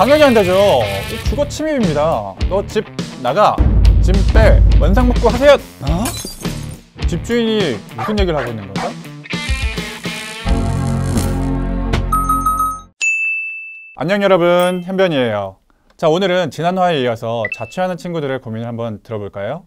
당연히 안 되죠. 이 주거 침입입니다. 너 집 나가. 짐 빼. 원상 복구 하세요. 어? 집주인이 무슨 얘기를 하고 있는 거죠? 안녕 여러분, 현변이에요. 자, 오늘은 지난 화에 이어서 자취하는 친구들의 고민을 한번 들어볼까요?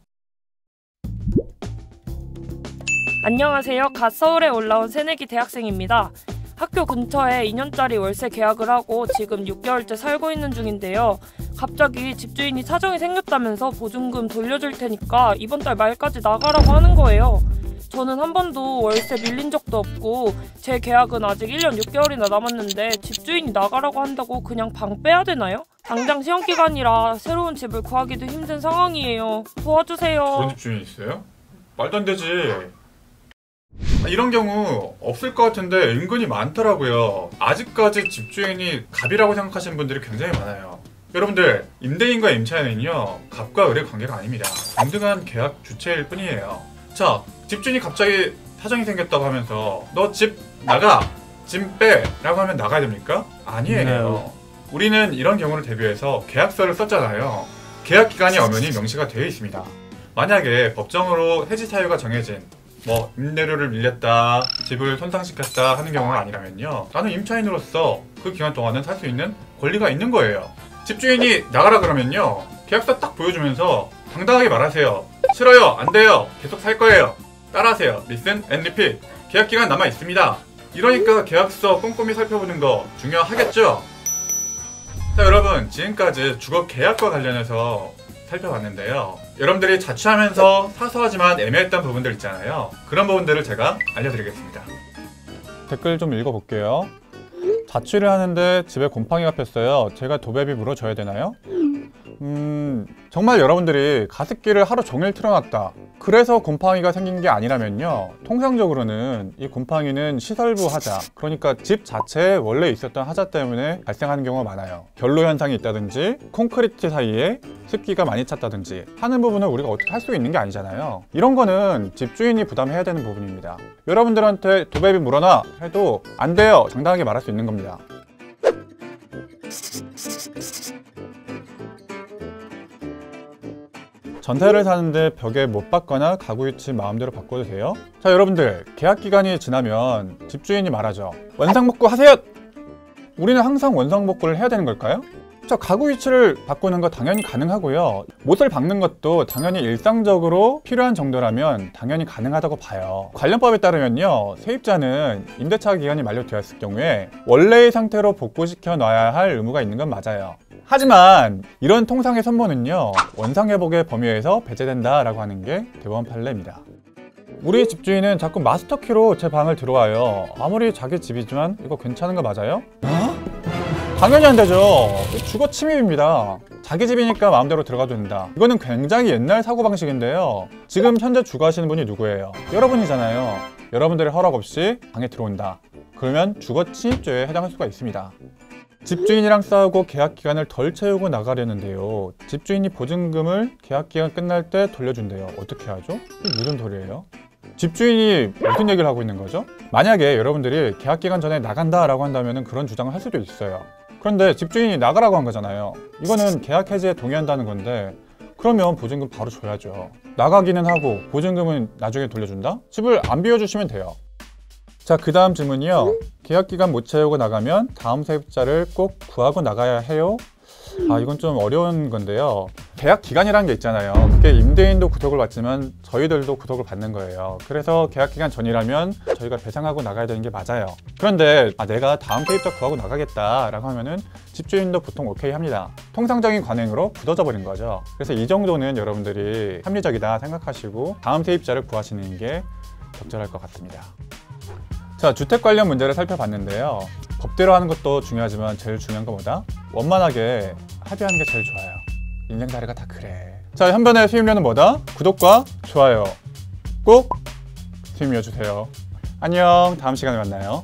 안녕하세요. 갓 서울에 올라온 새내기 대학생입니다. 학교 근처에 2년짜리 월세 계약을 하고 지금 6개월째 살고 있는 중인데요. 갑자기 집주인이 사정이 생겼다면서 보증금 돌려줄 테니까 이번 달 말까지 나가라고 하는 거예요. 저는 한 번도 월세 밀린 적도 없고 제 계약은 아직 1년 6개월이나 남았는데 집주인이 나가라고 한다고 그냥 방 빼야 되나요? 당장 시험 기간이라 새로운 집을 구하기도 힘든 상황이에요. 도와주세요. 그런 집주인 있어요? 말도 안 되지. 아, 이런 경우 없을 것 같은데 은근히 많더라고요. 아직까지 집주인이 갑이라고 생각하시는 분들이 굉장히 많아요. 여러분들 임대인과 임차인은요 갑과 을의 관계가 아닙니다. 동등한 계약 주체일 뿐이에요. 자 집주인이 갑자기 사정이 생겼다고 하면서 너 집 나가 짐 빼라고 하면 나가야 됩니까? 아니에요. 우리는 이런 경우를 대비해서 계약서를 썼잖아요. 계약 기간이 엄연히 명시가 되어 있습니다. 만약에 법정으로 해지 사유가 정해진 뭐 임대료를 밀렸다, 집을 손상시켰다 하는 경우가 아니라면요. 나는 임차인으로서 그 기간 동안은 살 수 있는 권리가 있는 거예요. 집주인이 나가라 그러면요. 계약서 딱 보여주면서 당당하게 말하세요. 싫어요, 안 돼요, 계속 살 거예요. 따라하세요. Listen and repeat. 계약 기간 남아 있습니다. 이러니까 계약서 꼼꼼히 살펴보는 거 중요하겠죠? 자 여러분 지금까지 주거 계약과 관련해서 살펴봤는데요. 여러분들이 자취하면서 사소하지만 애매했던 부분들 있잖아요. 그런 부분들을 제가 알려드리겠습니다. 댓글 좀 읽어볼게요. 자취를 하는데 집에 곰팡이가 폈어요. 제가 도배비 물어줘야 되나요? 음, 정말 여러분들이 가습기를 하루 종일 틀어놨다. 그래서 곰팡이가 생긴 게 아니라면요. 통상적으로는 이 곰팡이는 시설부 하자. 그러니까 집 자체에 원래 있었던 하자 때문에 발생하는 경우가 많아요. 결로 현상이 있다든지 콘크리트 사이에 습기가 많이 찼다든지 하는 부분을 우리가 어떻게 할 수 있는 게 아니잖아요. 이런 거는 집주인이 부담해야 되는 부분입니다. 여러분들한테 도배비 물어놔 해도 안 돼요. 정당하게 말할 수 있는 겁니다. 전세를 사는데 벽에 못 받거나 가구 위치 마음대로 바꿔도 돼요? 자 여러분들 계약 기간이 지나면 집주인이 말하죠 원상복구 하세요! 우리는 항상 원상복구를 해야 되는 걸까요? 자 가구 위치를 바꾸는 거 당연히 가능하고요. 못을 박는 것도 당연히 일상적으로 필요한 정도라면 당연히 가능하다고 봐요. 관련법에 따르면요 세입자는 임대차 기간이 만료되었을 경우에 원래의 상태로 복구시켜 놔야 할 의무가 있는 건 맞아요. 하지만 이런 통상의 선보는요 원상회복의 범위에서 배제된다라고 하는 게 대법원 판례입니다. 우리 집주인은 자꾸 마스터키로 제 방을 들어와요. 아무리 자기 집이지만 이거 괜찮은 거 맞아요? 어? 당연히 안 되죠 주거 침입입니다 자기 집이니까 마음대로 들어가도 된다 이거는 굉장히 옛날 사고방식인데요 지금 현재 주거하시는 분이 누구예요? 여러분이잖아요 여러분들의 허락 없이 방에 들어온다 그러면 주거 침입죄에 해당할 수가 있습니다 집주인이랑 싸우고 계약 기간을 덜 채우고 나가려는데요. 집주인이 보증금을 계약 기간 끝날 때 돌려준대요. 어떻게 하죠? 무슨 소리예요? 집주인이 무슨 얘기를 하고 있는 거죠? 만약에 여러분들이 계약 기간 전에 나간다 라고 한다면 그런 주장을 할 수도 있어요. 그런데 집주인이 나가라고 한 거잖아요. 이거는 계약 해지에 동의한다는 건데 그러면 보증금 바로 줘야죠. 나가기는 하고 보증금은 나중에 돌려준다? 집을 안 비워주시면 돼요. 자, 그 다음 질문이요. 계약 기간 못 채우고 나가면 다음 세입자를 꼭 구하고 나가야 해요? 아, 이건 좀 어려운 건데요. 계약 기간이라는 게 있잖아요. 그게 임대인도 구독을 받지만 저희들도 구독을 받는 거예요. 그래서 계약 기간 전이라면 저희가 배상하고 나가야 되는 게 맞아요. 그런데 아, 내가 다음 세입자 구하고 나가겠다 라고 하면은 집주인도 보통 오케이 합니다. 통상적인 관행으로 굳어져 버린 거죠. 그래서 이 정도는 여러분들이 합리적이다 생각하시고 다음 세입자를 구하시는 게 적절할 것 같습니다. 자, 주택 관련 문제를 살펴봤는데요. 법대로 하는 것도 중요하지만 제일 중요한 것보다 원만하게 합의하는 게 제일 좋아요. 인생 사례가 다 그래. 자, 현변의 수임료는 뭐다? 구독과 좋아요 꼭 수임료 주세요. 안녕, 다음 시간에 만나요.